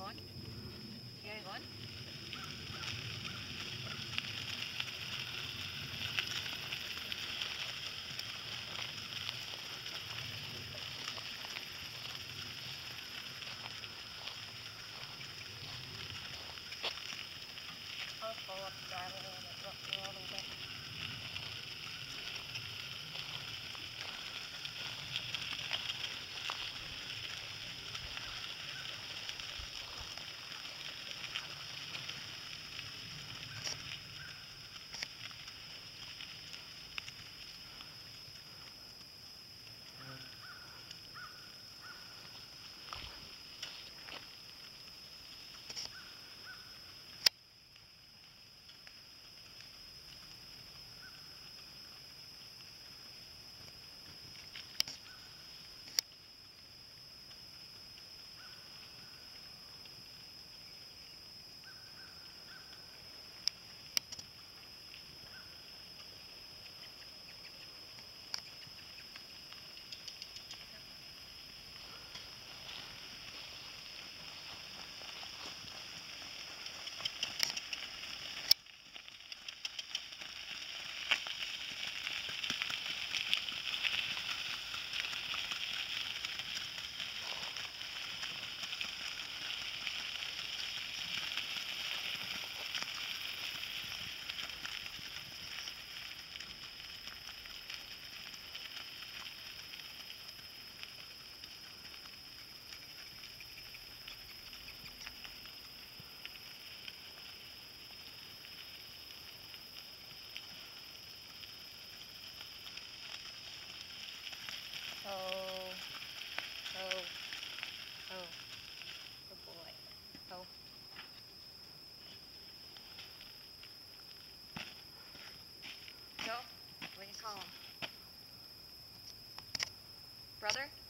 on. Carry on. I'll pull up the driveway and look through a little bit. Oh, oh, oh, good boy. Oh. No, what do you call him? Brother?